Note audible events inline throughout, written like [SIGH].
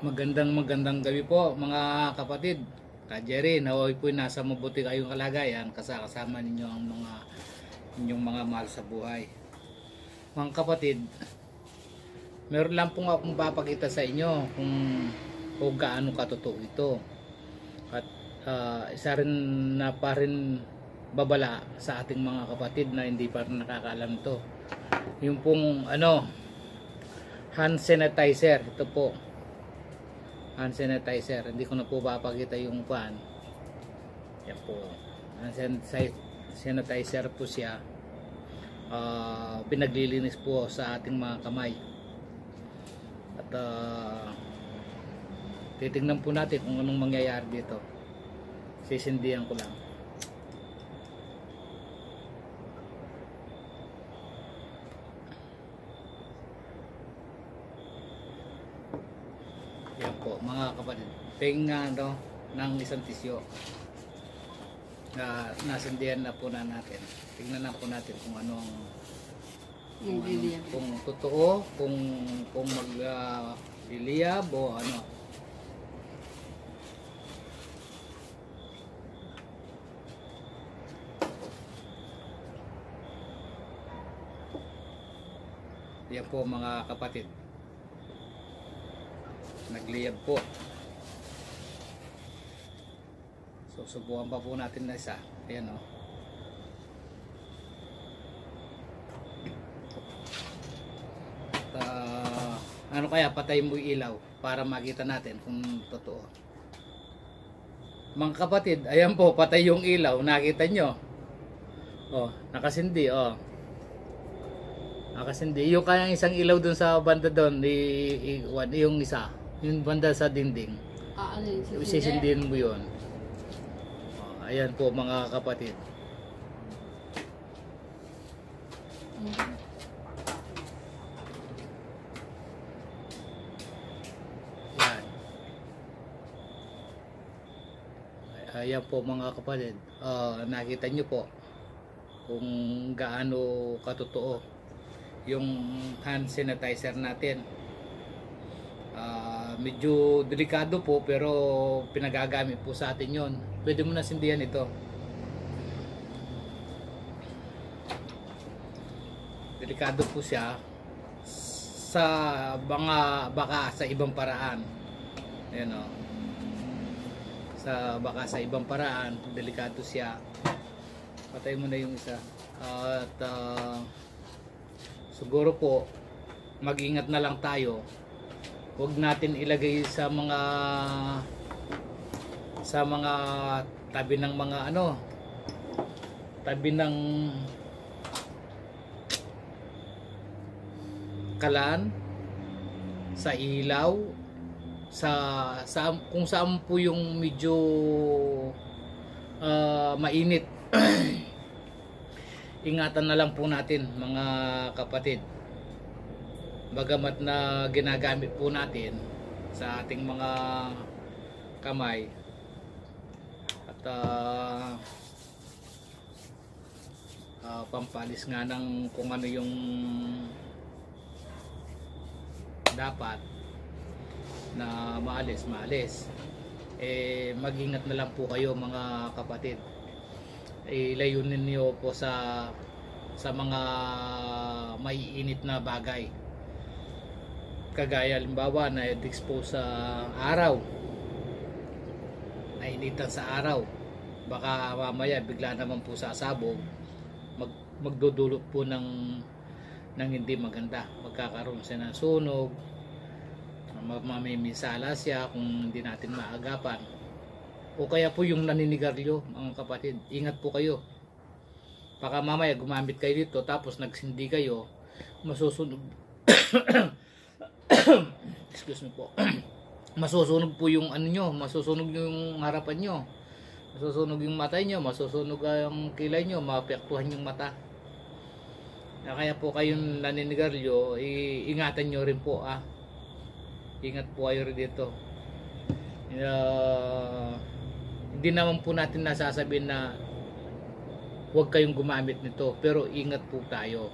Magandang magandang gabi po mga kapatid. Ka Jerry, naway po nasa mabuti kayong kalagayan kasama ninyo ang mga inyong mga mahal sa buhay. Mga kapatid, meron lang pong akong papakita sa inyo kung, kung gaano katotoo ito. At ah, isa rin na pa rin babala sa ating mga kapatid na hindi pa nakakaalam to. Yung pong ano, hand sanitizer, ito po hand sanitizer. Hindi ko na po papakita yung pan. Yan po. Hand sanitizer, po siya. Ah, pinaglilinis po sa ating mga kamay. At ah, titingnan po natin kung anong mangyayari dito. Sisindihan ko lang. Yan po mga kapatid. Tingnan no, ng isang tisyo. Na nasindihan na po na natin. Tingnan na po natin kung ano ang kung, ano, Ingredient. kung totoo, kung kung mag uh, o ano. Yan po mga kapatid nagliyab po. So subukan pa po natin na isa. Ayan o At, ah, ano kaya patay mo ilaw para makita natin kung totoo. Mga kapatid ayan po patay yung ilaw. Nakita nyo? Oh nakasindi oh. Nakasindi. Yung kayang isang ilaw dun sa banda doon i, i, yung isa yung banda sa dinding Ah, ano yun? Sisindi? mo yun oh, ayan po mga kapatid. Yan. Ay- Ayan po mga kapatid. Ah, nakita nyo po kung gaano katotoo yung hand sanitizer natin. Medyo delikado po pero pinagagamit po sa atin yon. Pwede mo na sindihan ito. Delikado po siya sa mga baka sa ibang paraan. Ayan o. Sa baka sa ibang paraan, delikado siya. Patay mo na yung isa. At ah, siguro po, mag-ingat na lang tayo. Huwag natin ilagay sa mga sa mga tabi ng mga ano tabi ng kalan sa ilaw sa, sa kung saan po yung medyo ah, mainit. [CLEARS THROAT] Ingatan na lang po natin mga kapatid bagamat na ginagamit po natin sa ating mga kamay at ah, ah, pampalis nga ng kung ano yung dapat na maalis, maalis. Eh, magingat na lang po kayo mga kapatid. Ilayunin niyo po sa sa mga maiinit na bagay. Kagaya limbawa na expose sa araw. Nainitan sa araw. Baka mamaya bigla naman po sa sabog mag, magdudulot po ng ng hindi maganda. Magkakaroon siya ng sunog, ma- mamiminsala siya kung hindi natin maagapan. O kaya po yung naninigarilyo, mga kapatid. Ingat po kayo. Baka mamaya gumamit kayo dito tapos nagsindi kayo, masusunog. [COUGHS] [COUGHS] Excuse me po. [COUGHS] masusunog po yung ano nyo, masusunog yung harapan nyo. Masusunog yung mata nyo, masusunog ang kilay nyo, maapektuhan yung mata. Kaya po kayong naninigarilyo, iingatan nyo rin po ah. Ingat po kayo rin dito. Uh, hindi naman po natin nasasabihin na huwag kayong gumamit nito, pero ingat po tayo.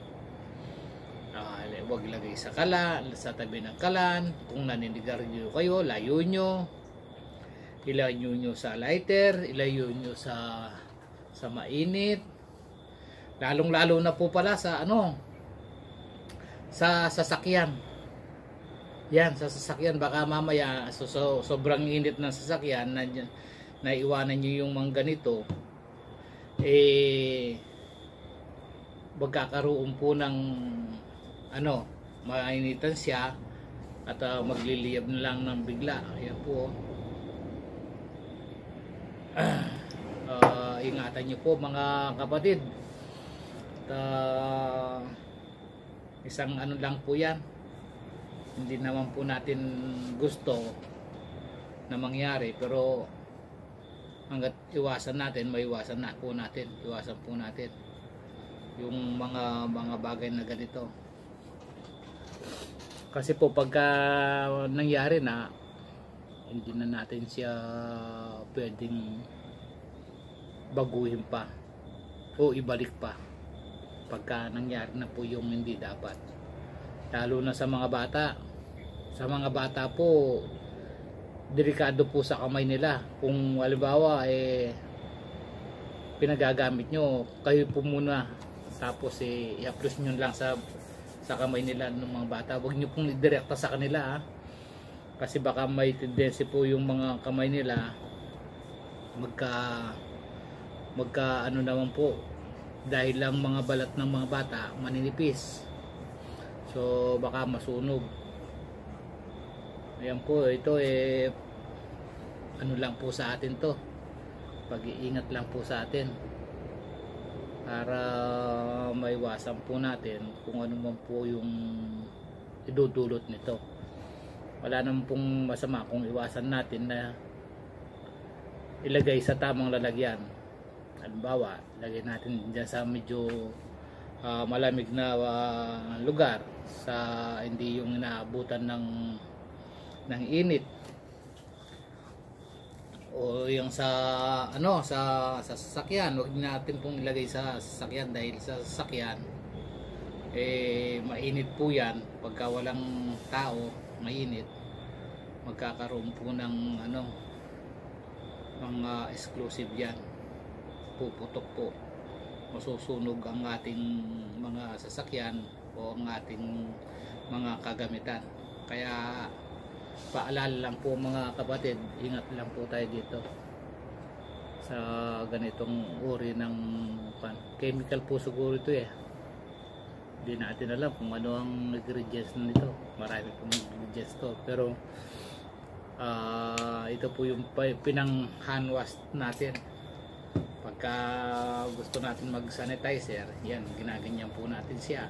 Huwag ilagay sa kalan, sa tabi ng kalan. Kung naninigarilyo kayo, layo nyo. Ilayo nyo sa lighter, ilayo nyo sa sa mainit. Lalong-lalo na po pala sa ano sa sasakyan. Yan, sa sasakyan baka mamaya so, so, sobrang init ng sasakyan na naiwanan nyo yung mga ganito eh magkakaroon po ng ano, mainitan siya at uh, magliliyab na lang ng bigla. Ayan po. Uh, ingatan niyo po mga kapatid. At, uh, isang ano lang po yan. Hindi naman po natin gusto na mangyari pero hanggat iwasan natin, may iwasan na po natin. Iwasan po natin yung mga mga bagay na ganito. Kasi po pagka nangyari na hindi na natin siya pwedeng baguhin pa o ibalik pa pagka nangyari na po yung hindi dapat. Lalo na sa mga bata. Sa mga bata po delikado po sa kamay nila. Kung halimbawa eh pinagagamit nyo, kayo po muna tapos eh, i-applause nyo lang sa sa kamay nila ng mga bata. Huwag nyo pong direkta sa kanila ha. Kasi baka may tendency po yung mga kamay nila magka magka ano naman po dahil lang mga balat ng mga bata maninipis. So baka masunog. Ayan po, ito eh ano lang po sa atin to. Pag-iingat lang po sa atin para maiwasan po natin kung ano man po yung idudulot nito. Wala naman pong masama kung iwasan natin na ilagay sa tamang lalagyan. Halimbawa lagay natin dyan sa medyo ah, malamig na ah, lugar sa hindi yung inaabutan ng ng init o yung sa ano sa sa sasakyan. Wag natin pong ilagay sa sasakyan dahil sa sasakyan eh mainit po yan. Pagka walang tao mainit. Magkakaroon po ng ano mga exclusive yan. Puputok po. Masusunog ang ating mga sasakyan o ang ating mga kagamitan. Kaya paalala lang po mga kapatid ingat lang po tayo dito sa ganitong uri ng chemical po siguro ito eh. Hindi natin alam kung ano ang ingredients nito. Marami pong ingredients to. Pero ah, ito po yung pinang hand wash natin. Pagka gusto natin mag sanitizer yan ginaganyan po natin siya.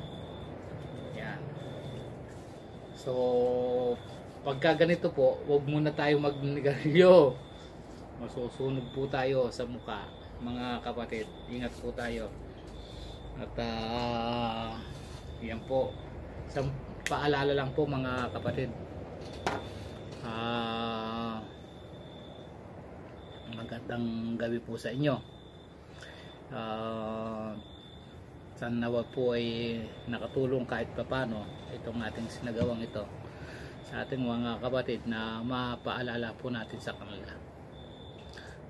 Yan. So pagka ganito po, wag muna tayo magnigarilyo. [LAUGHS] Masusunog po tayo sa muka, mga kapatid. Ingat po tayo. At ah, yan po. Sa paalala lang po mga kapatid. Ah, magandang gabi po sa inyo. Ah, sana po ay nakatulong kahit papano itong ating sinagawang ito sa ating mga kapatid na mapaalala po natin sa kanila.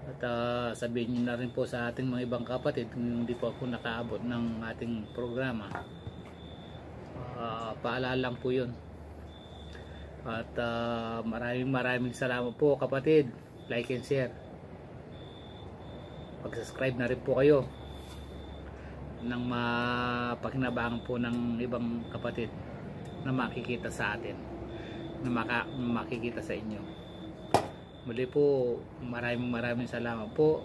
At ah, sabihin niyo na rin po sa ating mga ibang kapatid kung hindi po ako nakaabot ng ating programa. Ah, paalala lang po yun. At ah, maraming maraming salamat po kapatid. Like and share. Pag-subscribe na rin po kayo nang mapakinabangan po ng ibang kapatid na makikita sa atin na maka, makikita sa inyo. Muli po maraming maraming salamat po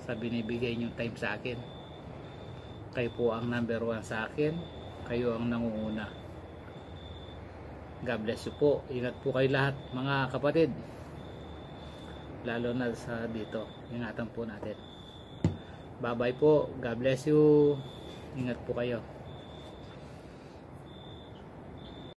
sa binibigay nyo time sa akin. Kayo po ang number one sa akin. Kayo ang nangunguna. God bless you po. Ingat po kayo lahat mga kapatid. Lalo na sa dito. Ingatan po natin. Bye bye po. God bless you. Ingat po kayo